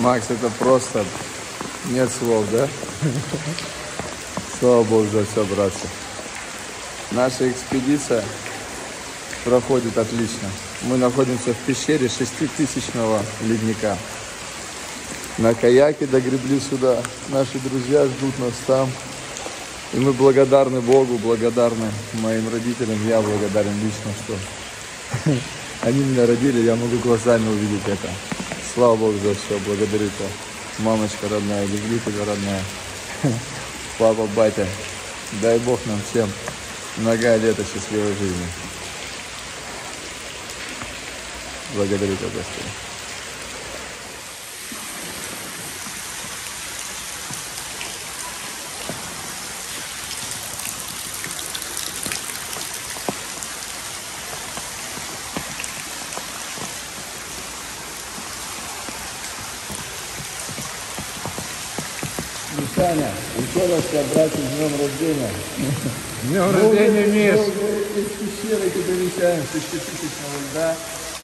Макс, это просто нет слов, да? Слава Богу за все, братцы. Наша экспедиция проходит отлично. Мы находимся в пещере шеститысячного ледника. На каяке догребли сюда. Наши друзья ждут нас там. И мы благодарны Богу, благодарны моим родителям. Я благодарен лично, что они меня родили, я могу глазами увидеть это. Слава Богу за все, благодарю тебя. Мамочка родная, люблю тебя, родная. Папа, батя, дай Бог нам всем многое лето счастливой жизни. Благодарю тебя, Господи. Мишаня, еще раз тебя, братья, с днем рождения. Днем рождения, Миш! Мы из пещеры тебя вещаем, шеститысячного льда.